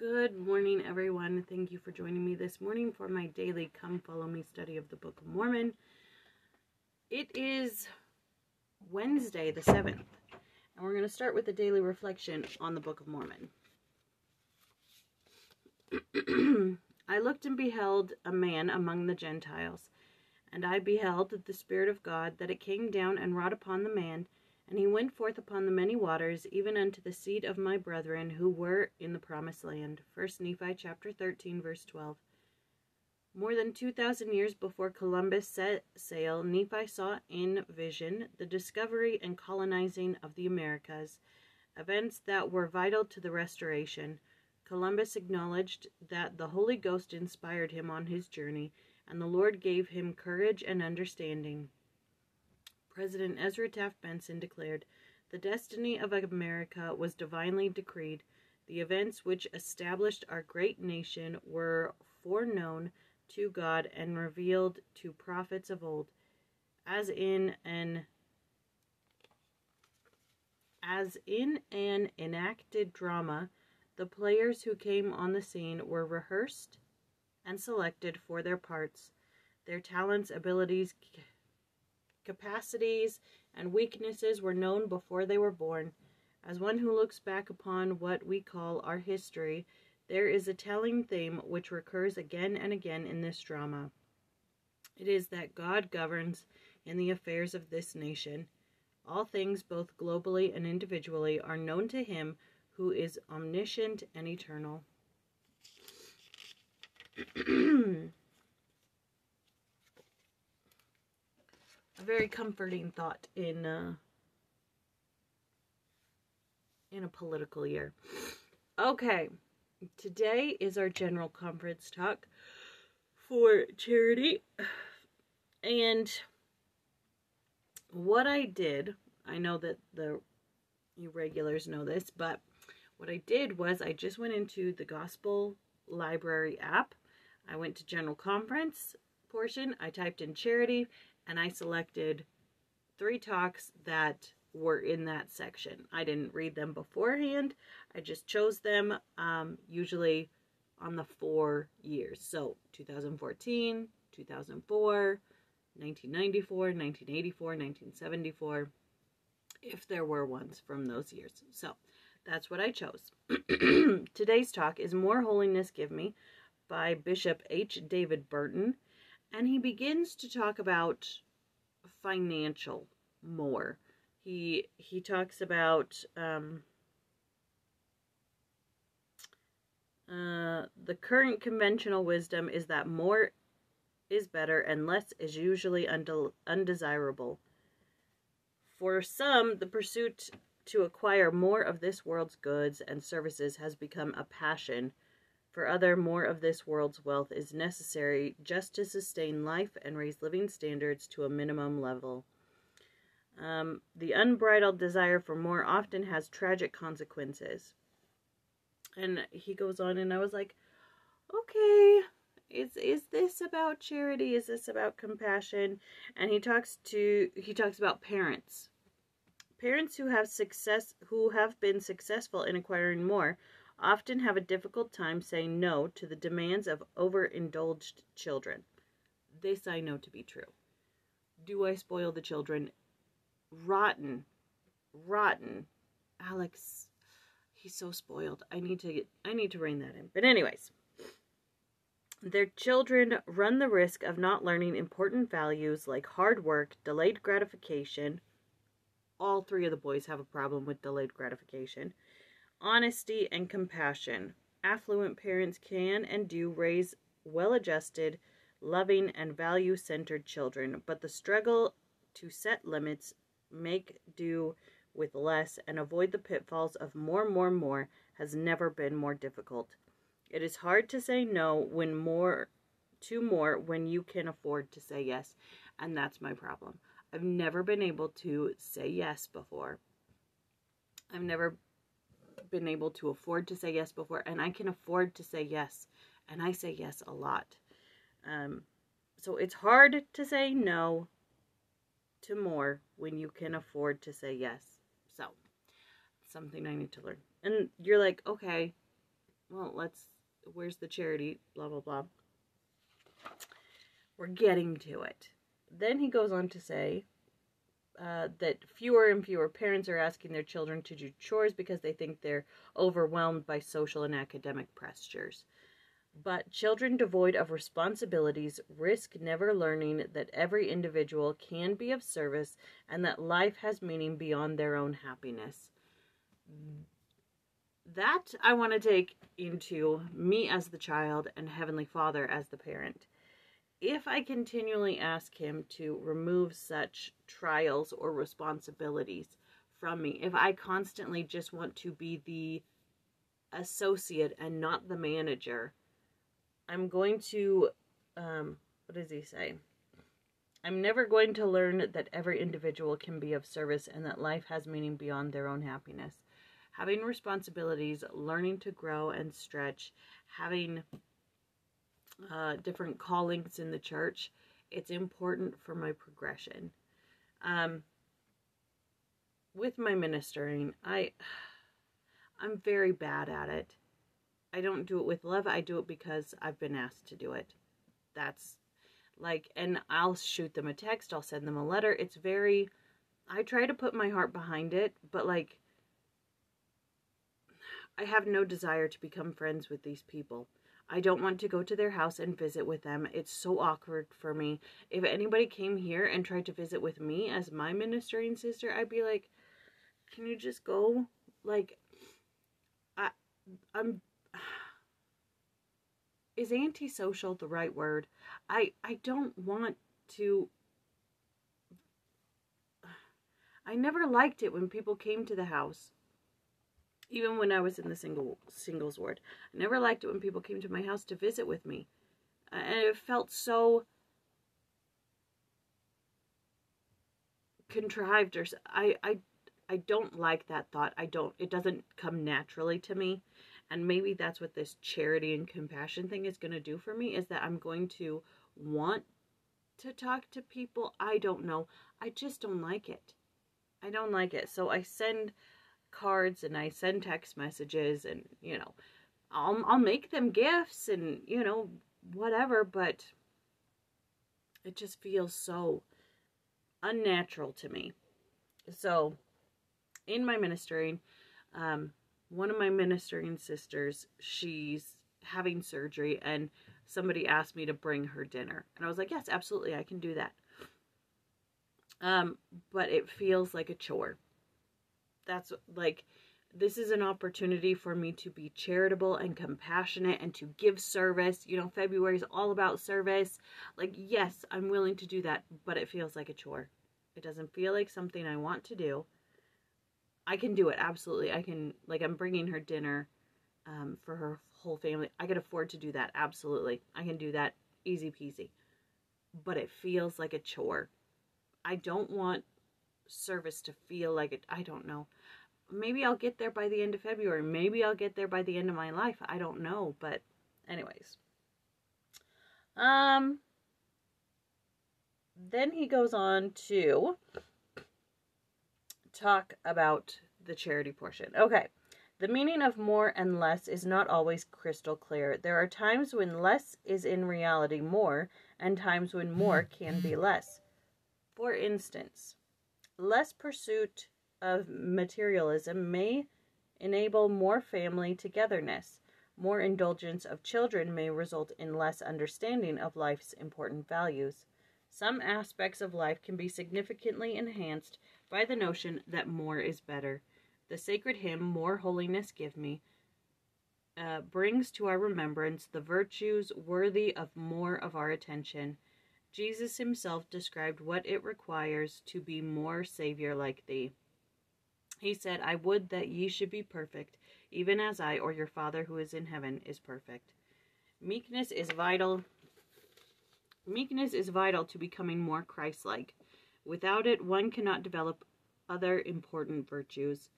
Good morning, everyone. Thank you for joining me this morning for my daily Come Follow Me study of the Book of Mormon. It is Wednesday, the 7th, and we're going to start with a daily reflection on the Book of Mormon. I looked and beheld a man among the Gentiles, and I beheld the Spirit of God, that it came down and wrought upon the man and he went forth upon the many waters, even unto the seed of my brethren who were in the promised land. 1 Nephi chapter 13, verse 12. More than 2,000 years before Columbus set sail, Nephi saw in vision the discovery and colonizing of the Americas, events that were vital to the restoration. Columbus acknowledged that the Holy Ghost inspired him on his journey, and the Lord gave him courage and understanding. President Ezra Taft Benson declared, The destiny of America was divinely decreed. The events which established our great nation were foreknown to God and revealed to prophets of old, as in an as in an enacted drama, the players who came on the scene were rehearsed and selected for their parts. Their talents, abilities, capacities, and weaknesses were known before they were born. As one who looks back upon what we call our history, there is a telling theme which recurs again and again in this drama. It is that God governs in the affairs of this nation. All things, both globally and individually, are known to Him who is omniscient and eternal. a very comforting thought in uh, in a political year. Okay, today is our general conference talk for charity, and what I did, I know that the you regulars know this, but what I did was I just went into the Gospel Library app. I went to general conference portion. I typed in charity and I selected three talks that were in that section. I didn't read them beforehand. I just chose them um, usually on the four years. So 2014, 2004, 1994, 1984, 1974, if there were ones from those years. So that's what I chose. Today's talk is More Holiness Give Me by Bishop H. David Burton and he begins to talk about financial more. He he talks about um, uh, the current conventional wisdom is that more is better and less is usually unde- undesirable. For some, the pursuit to acquire more of this world's goods and services has become a passion for other, more of this world's wealth is necessary just to sustain life and raise living standards to a minimum level. Um, the unbridled desire for more often has tragic consequences. And he goes on, and I was like, okay, is is this about charity? Is this about compassion? And he talks to he talks about parents. Parents who have success who have been successful in acquiring more often have a difficult time saying no to the demands of overindulged children. This I know to be true. Do I spoil the children? Rotten. Rotten. Alex, he's so spoiled. I need to get, I need to rein that in. But anyways, their children run the risk of not learning important values like hard work, delayed gratification. All three of the boys have a problem with delayed gratification honesty, and compassion. Affluent parents can and do raise well adjusted, loving, and value centered children, but the struggle to set limits, make do with less, and avoid the pitfalls of more, more, more has never been more difficult. It is hard to say no when more to more when you can afford to say yes, and that's my problem. I've never been able to say yes before. I've never been able to afford to say yes before, and I can afford to say yes, and I say yes a lot. Um, so it's hard to say no to more when you can afford to say yes. So, something I need to learn. And you're like, okay, well, let's, where's the charity? Blah, blah, blah. We're getting to it. Then he goes on to say uh, that fewer and fewer parents are asking their children to do chores because they think they're overwhelmed by social and academic pressures. But children devoid of responsibilities risk never learning that every individual can be of service and that life has meaning beyond their own happiness. That I want to take into me as the child and Heavenly Father as the parent. If I continually ask Him to remove such trials or responsibilities from me, if I constantly just want to be the associate and not the manager, I'm going to, um, what does he say? I'm never going to learn that every individual can be of service and that life has meaning beyond their own happiness. Having responsibilities, learning to grow and stretch, having uh, different callings in the church, it's important for my progression. Um, with my ministering, I I'm very bad at it. I don't do it with love. I do it because I've been asked to do it. That's like, and I'll shoot them a text, I'll send them a letter. It's very, I try to put my heart behind it, but like, I have no desire to become friends with these people. I don't want to go to their house and visit with them. It's so awkward for me. If anybody came here and tried to visit with me as my ministering sister, I'd be like, "Can you just go?" Like I I'm is antisocial the right word? I I don't want to I never liked it when people came to the house. Even when I was in the single singles ward. I never liked it when people came to my house to visit with me. And it felt so contrived or I I I don't like that thought. I don't it doesn't come naturally to me. And maybe that's what this charity and compassion thing is going to do for me is that I'm going to want to talk to people. I don't know. I just don't like it. I don't like it. So I send cards and I send text messages and, you know, I'll I'll make them gifts and, you know, whatever, but it just feels so unnatural to me. So, in my ministering, um, one of my ministering sisters, she's having surgery and somebody asked me to bring her dinner. And I was like, yes, absolutely, I can do that. Um, but it feels like a chore. That's like, this is an opportunity for me to be charitable and compassionate and to give service. You know, February is all about service. Like, yes, I'm willing to do that, but it feels like a chore. It doesn't feel like something I want to do. I can do it absolutely. I can like I'm bringing her dinner um, for her whole family. I can afford to do that absolutely. I can do that easy peasy. But it feels like a chore. I don't want service to feel like it. I don't know. Maybe I'll get there by the end of February. Maybe I'll get there by the end of my life. I don't know, but anyways. Um then he goes on to talk about the charity portion. Okay. The meaning of more and less is not always crystal clear. There are times when less is in reality more, and times when more can be less. For instance, less pursuit of materialism may enable more family togetherness. More indulgence of children may result in less understanding of life's important values. Some aspects of life can be significantly enhanced by the notion that more is better. The sacred hymn, More Holiness Give Me, uh, brings to our remembrance the virtues worthy of more of our attention. Jesus himself described what it requires to be more Savior like thee. He said, I would that ye should be perfect, even as I or your Father who is in heaven is perfect. Meekness is vital. Meekness is vital to becoming more Christ like. Without it, one cannot develop other important virtues.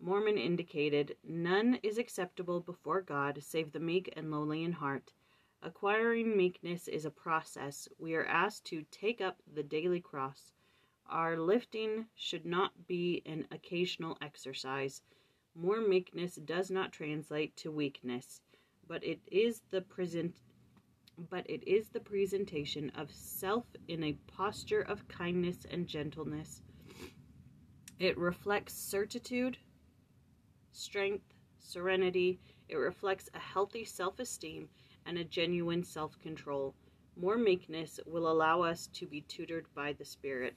Mormon indicated, None is acceptable before God save the meek and lowly in heart. Acquiring meekness is a process. We are asked to take up the daily cross. Our lifting should not be an occasional exercise. More meekness does not translate to weakness, but it is the present but it is the presentation of self in a posture of kindness and gentleness. It reflects certitude, strength, serenity. It reflects a healthy self esteem and a genuine self control. More meekness will allow us to be tutored by the Spirit.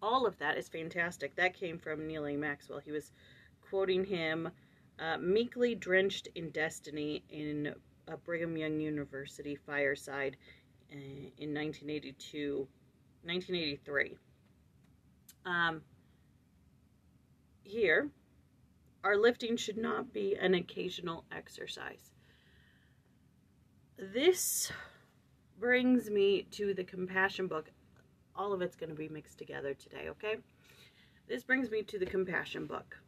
All of that is fantastic. That came from Neal A. Maxwell. He was quoting him uh, meekly drenched in destiny in a Brigham Young University fireside uh, in 1982, 1983. Um, here, our lifting should not be an occasional exercise. This brings me to the compassion book. All of it's going to be mixed together today, okay? This brings me to the compassion book.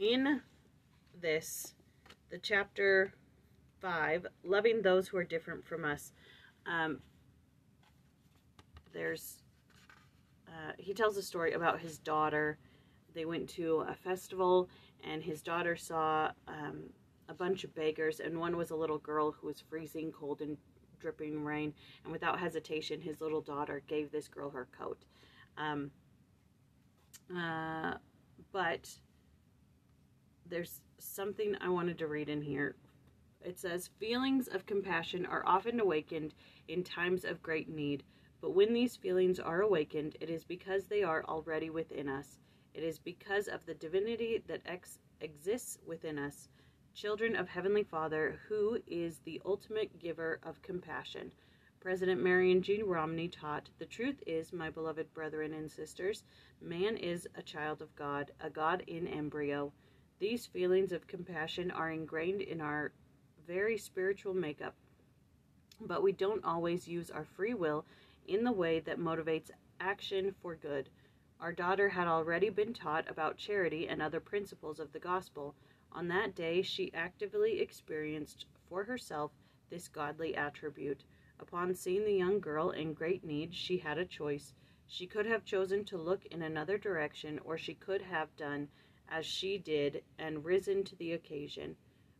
In this, the chapter 5, loving those who are different from us. Um, there's, uh, he tells a story about his daughter. They went to a festival, and his daughter saw um, a bunch of beggars, and one was a little girl who was freezing cold and dripping rain. And without hesitation, his little daughter gave this girl her coat. Um, uh, but there's something I wanted to read in here it says, Feelings of compassion are often awakened in times of great need, but when these feelings are awakened, it is because they are already within us. It is because of the divinity that ex- exists within us, children of Heavenly Father, who is the ultimate giver of compassion. President Marion G. Romney taught, The truth is, my beloved brethren and sisters, man is a child of God, a God in embryo. These feelings of compassion are ingrained in our very spiritual makeup, but we don't always use our free will in the way that motivates action for good. Our daughter had already been taught about charity and other principles of the gospel. On that day, she actively experienced for herself this godly attribute. Upon seeing the young girl in great need, she had a choice. She could have chosen to look in another direction, or she could have done as she did and risen to the occasion.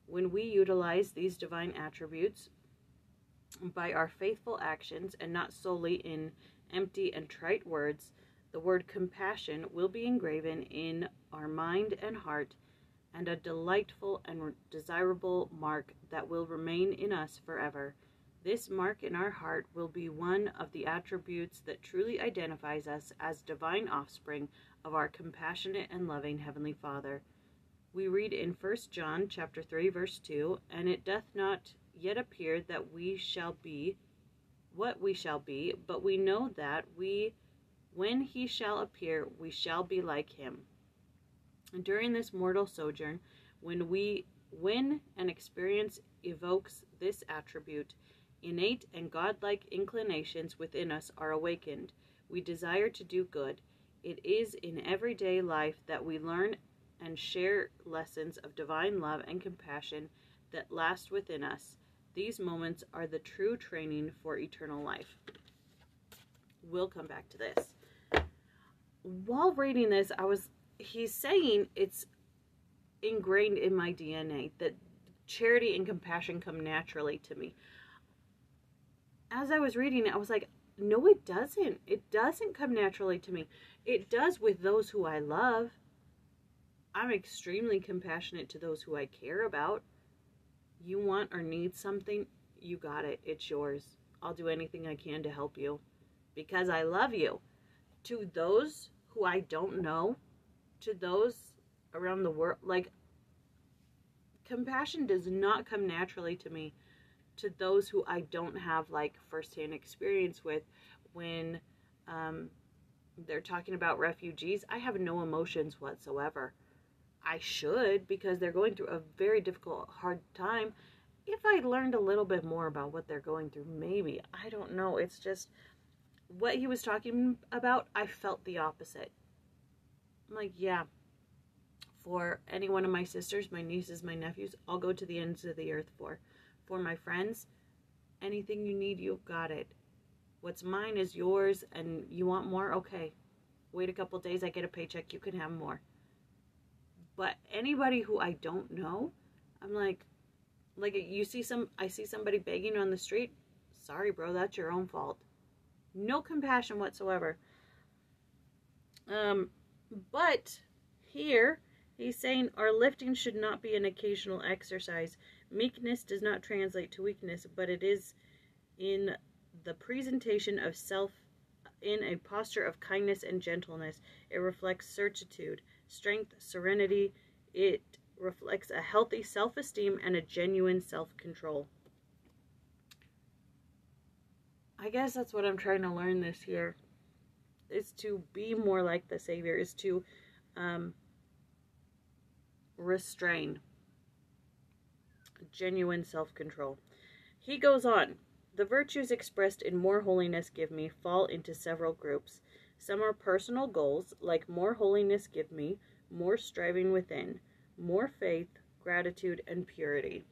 When we utilize these divine attributes by our faithful actions and not solely in empty and trite words, the word compassion will be engraven in our mind and heart and a delightful and desirable mark that will remain in us forever. This mark in our heart will be one of the attributes that truly identifies us as divine offspring of our compassionate and loving Heavenly Father we read in 1 John chapter 3 verse 2, and it doth not yet appear that we shall be what we shall be, but we know that we when he shall appear we shall be like him. During this mortal sojourn, when we when an experience evokes this attribute, innate and godlike inclinations within us are awakened. We desire to do good. It is in everyday life that we learn and share lessons of divine love and compassion that last within us. These moments are the true training for eternal life. We'll come back to this. While reading this, I was, he's saying it's ingrained in my DNA that charity and compassion come naturally to me. As I was reading it, I was like, no, it doesn't. It doesn't come naturally to me. It does with those who I love I'm extremely compassionate to those who I care about. You want or need something, you got it. It's yours. I'll do anything I can to help you because I love you. To those who I don't know, to those around the world, like, compassion does not come naturally to me to those who I don't have like firsthand experience with when um, they're talking about refugees. I have no emotions whatsoever. I should because they're going through a very difficult, hard time. If I learned a little bit more about what they're going through, maybe. I don't know. It's just what he was talking about, I felt the opposite. I'm like, yeah, for any one of my sisters, my nieces, my nephews, I'll go to the ends of the earth for. For my friends, anything you need, you've got it. What's mine is yours, and you want more? Okay. Wait a couple days, I get a paycheck, you can have more But anybody who I don't know, I'm like, like you see some, I see somebody begging on the street. Sorry, bro, that's your own fault. No compassion whatsoever. Um, but here he's saying our lifting should not be an occasional exercise. Meekness does not translate to weakness, but it is in the presentation of self in a posture of kindness and gentleness. It reflects certitude, strength, serenity. It reflects a healthy self esteem and a genuine self control. I guess that's what I'm trying to learn this year is to be more like the Savior, is to um, restrain genuine self control. He goes on The virtues expressed in more holiness give me fall into several groups. Some are personal goals, like more holiness give me, more striving within, more faith, gratitude, and purity.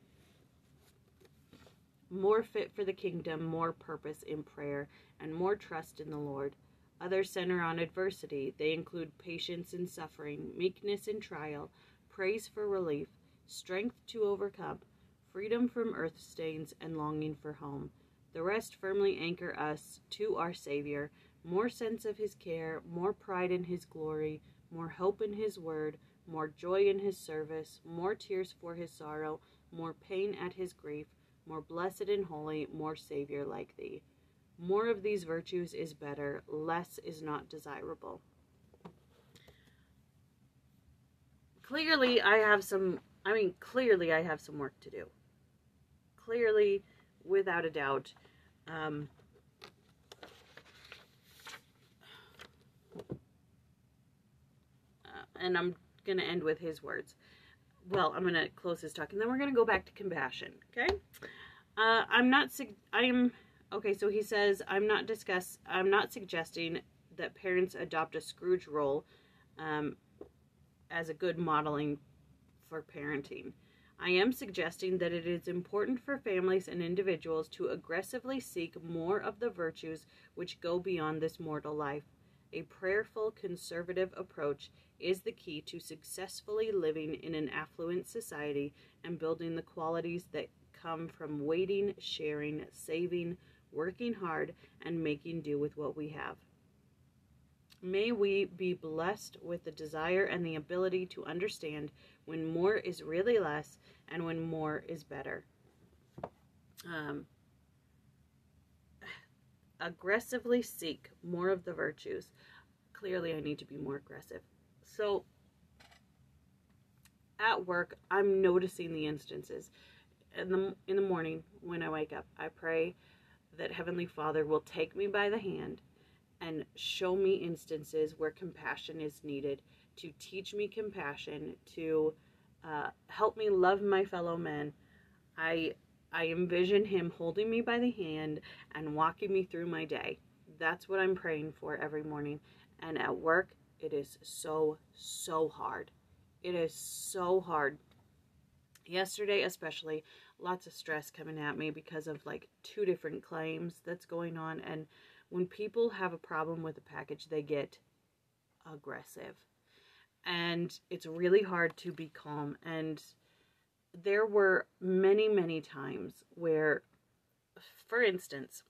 More fit for the kingdom, more purpose in prayer, and more trust in the Lord. Others center on adversity. They include patience in suffering, meekness in trial, praise for relief, strength to overcome, freedom from earth stains, and longing for home. The rest firmly anchor us to our Savior, more sense of His care, more pride in His glory, more hope in His word, more joy in His service, more tears for His sorrow, more pain at His grief, more blessed and holy, more Savior like Thee. More of these virtues is better, less is not desirable. Clearly, I have some, I mean, clearly, I have some work to do. Clearly, without a doubt. Um, uh, and I'm going to end with his words. Well, I'm going to close his talk, and then we're going to go back to compassion, okay? Uh, I'm not, I'm Okay, so he says, I'm not discuss I'm not suggesting that parents adopt a Scrooge role um, as a good modeling for parenting. I am suggesting that it is important for families and individuals to aggressively seek more of the virtues which go beyond this mortal life. A prayerful, conservative approach is the key to successfully living in an affluent society and building the qualities that come from waiting, sharing, saving, working hard, and making do with what we have. May we be blessed with the desire and the ability to understand when more is really less and when more is better. Um, aggressively seek more of the virtues. Clearly, I need to be more aggressive. So, at work, I'm noticing the instances. In the in the morning when I wake up, I pray that Heavenly Father will take me by the hand and show me instances where compassion is needed, to teach me compassion, to uh, help me love my fellow men. I I envision Him holding me by the hand and walking me through my day. That's what I'm praying for every morning. And at work, it is so, so hard. It is so hard. Yesterday, especially, lots of stress coming at me because of like two different claims that's going on. And when people have a problem with a package, they get aggressive. And it's really hard to be calm. And there were many, many times where, for instance,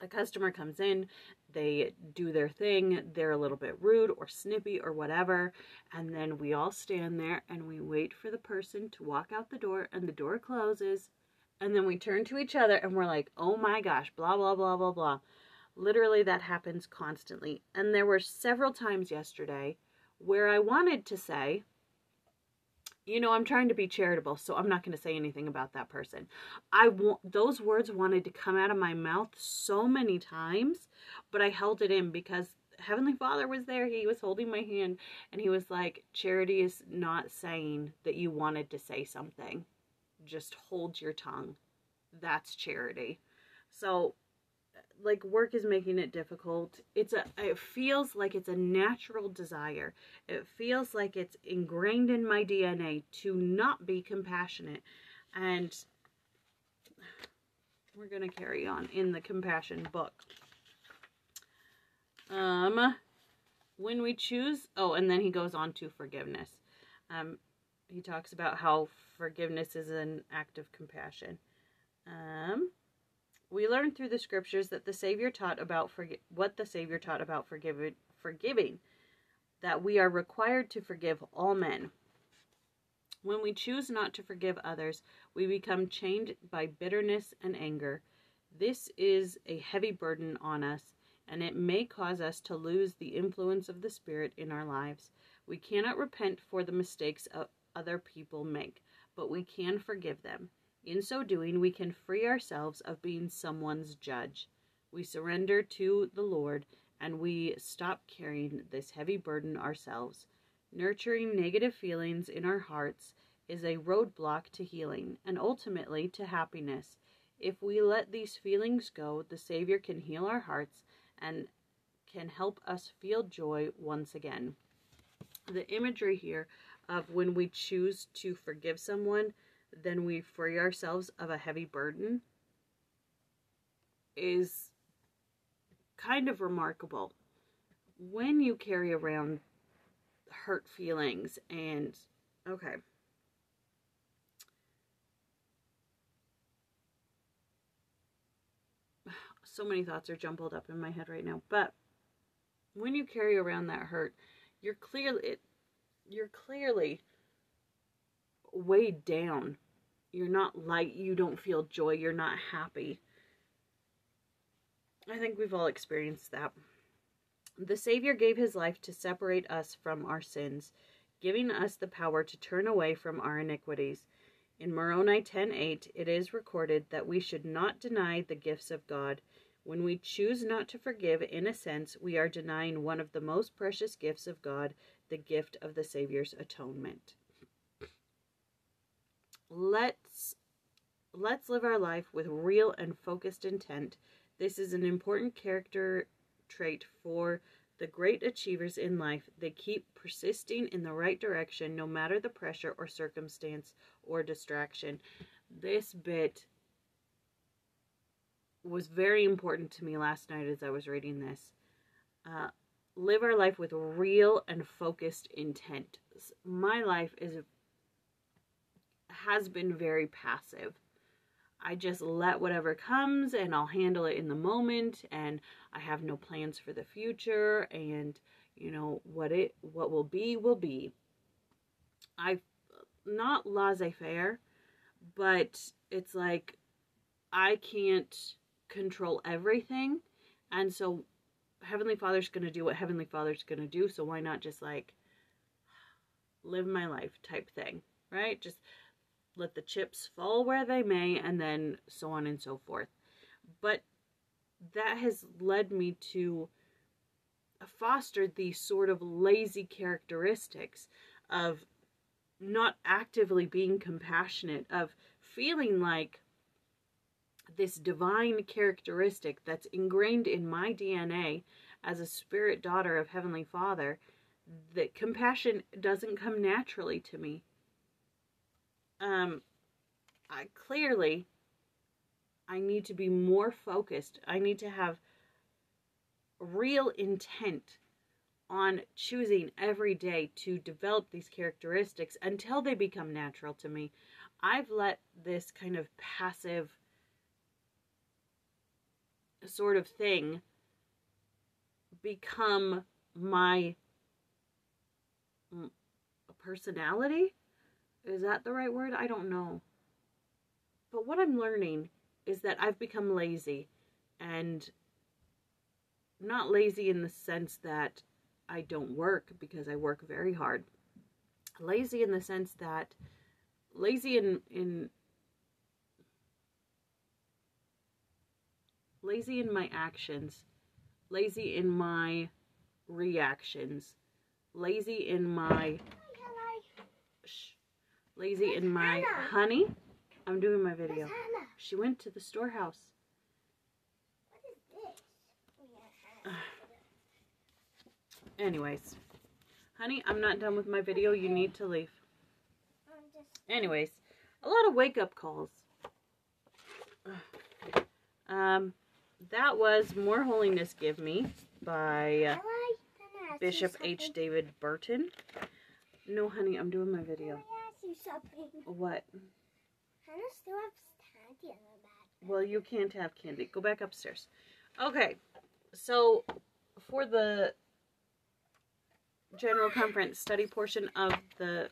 a customer comes in, they do their thing, they're a little bit rude or snippy or whatever, and then we all stand there and we wait for the person to walk out the door and the door closes, and then we turn to each other and we're like, "Oh my gosh, blah blah blah blah blah." Literally that happens constantly. And there were several times yesterday where I wanted to say, you know, I'm trying to be charitable, so I'm not going to say anything about that person. I want those words wanted to come out of my mouth so many times, but I held it in because Heavenly Father was there. He was holding my hand and he was like, Charity is not saying that you wanted to say something. Just hold your tongue. That's charity. So like work is making it difficult. It's a it feels like it's a natural desire. It feels like it's ingrained in my DNA to not be compassionate. And we're going to carry on in the compassion book. Um when we choose oh and then he goes on to forgiveness. Um, he talks about how forgiveness is an act of compassion. Um, we learn through the scriptures that the Savior taught about forgi- what the Savior taught about forgiving, forgiving, that we are required to forgive all men. When we choose not to forgive others, we become chained by bitterness and anger. This is a heavy burden on us, and it may cause us to lose the influence of the Spirit in our lives. We cannot repent for the mistakes other people make, but we can forgive them. In so doing, we can free ourselves of being someone's judge. We surrender to the Lord and we stop carrying this heavy burden ourselves. Nurturing negative feelings in our hearts is a roadblock to healing and ultimately to happiness. If we let these feelings go, the Savior can heal our hearts and can help us feel joy once again. The imagery here of when we choose to forgive someone then we free ourselves of a heavy burden is kind of remarkable. When you carry around hurt feelings and okay. So many thoughts are jumbled up in my head right now, but when you carry around that hurt, you're clearly it, you're clearly weighed down. You're not light. You don't feel joy. You're not happy. I think we've all experienced that. The Savior gave his life to separate us from our sins, giving us the power to turn away from our iniquities. In Moroni 10:8, it is recorded that we should not deny the gifts of God. When we choose not to forgive, in a sense, we are denying one of the most precious gifts of God, the gift of the Savior's atonement let's let's live our life with real and focused intent. This is an important character trait for the great achievers in life. They keep persisting in the right direction no matter the pressure or circumstance or distraction. This bit was very important to me last night as I was reading this. Uh, live our life with real and focused intent. My life is has been very passive. I just let whatever comes and I'll handle it in the moment and I have no plans for the future and you know what it what will be will be. I not laissez-faire, but it's like I can't control everything and so Heavenly Father's going to do what Heavenly Father's going to do, so why not just like live my life type thing, right? Just let the chips fall where they may, and then so on and so forth. But that has led me to foster these sort of lazy characteristics of not actively being compassionate, of feeling like this divine characteristic that's ingrained in my DNA as a spirit daughter of Heavenly Father, that compassion doesn't come naturally to me um, I clearly I need to be more focused. I need to have real intent on choosing every day to develop these characteristics until they become natural to me. I've let this kind of passive sort of thing become my personality is that the right word? I don't know. But what I'm learning is that I've become lazy and not lazy in the sense that I don't work because I work very hard. Lazy in the sense that lazy in in lazy in my actions, lazy in my reactions, lazy in my Lazy and my Hannah? honey. I'm doing my video. She went to the storehouse. What is this? Anyways, honey, I'm not done with my video. You need to leave. Anyways, a lot of wake up calls. Um, that was More Holiness Give Me by uh, Bishop H. David Burton. No, honey, I'm doing my video. Can I you something? What? Hannah still has candy in her bag. Well, you can't have candy. Go back upstairs. Okay, so for the general conference study portion of the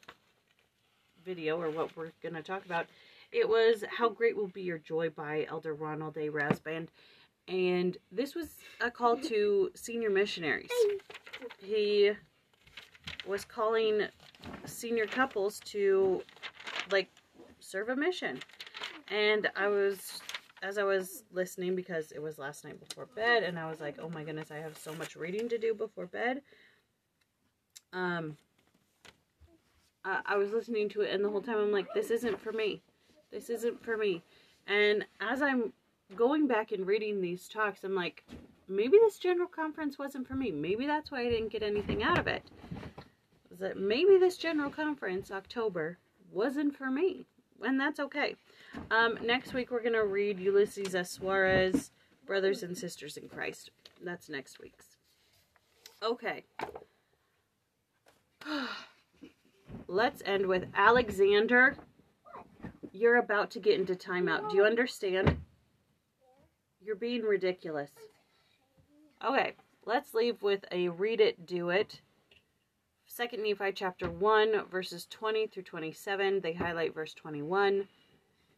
video, or what we're going to talk about, it was How Great Will Be Your Joy by Elder Ronald A. Rasband. And this was a call to senior missionaries. He was calling senior couples to, like, serve a mission. And I was, as I was listening, because it was last night before bed, and I was like, oh my goodness, I have so much reading to do before bed. Um, I, I was listening to it, and the whole time I'm like, this isn't for me. This isn't for me. And as I'm going back and reading these talks, I'm like, maybe this general conference wasn't for me. Maybe that's why I didn't get anything out of it. Was that maybe this general conference, October, wasn't for me. And that's okay. Um, next week, we're going to read Ulysses S. Soares, Brothers and Sisters in Christ. That's next week's. Okay. Let's end with Alexander. You're about to get into timeout. Do you understand? You're being ridiculous. Okay, let's leave with a read it, do it. Second Nephi chapter 1, verses 20 through 27. They highlight verse 21.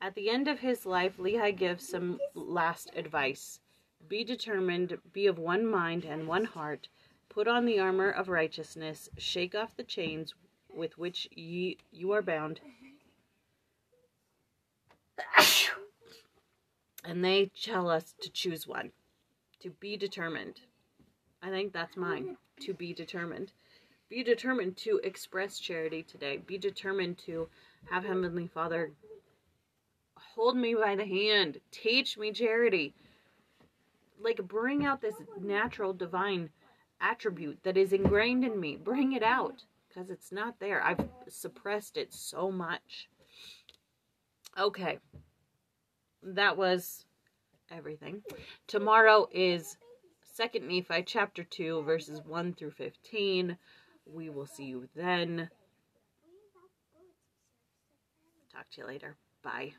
At the end of his life, Lehi gives some last advice. Be determined, be of one mind and one heart. Put on the armor of righteousness, shake off the chains with which ye, you are bound. And they tell us to choose one, to be determined. I think that's mine, to be determined. Be determined to express charity today. Be determined to have Heavenly Father hold me by the hand, teach me charity. Like, bring out this natural divine attribute that is ingrained in me. Bring it out because it's not there. I've suppressed it so much. Okay. That was everything. Tomorrow is Second Nephi chapter 2 verses 1 through 15. We will see you then. Talk to you later. Bye.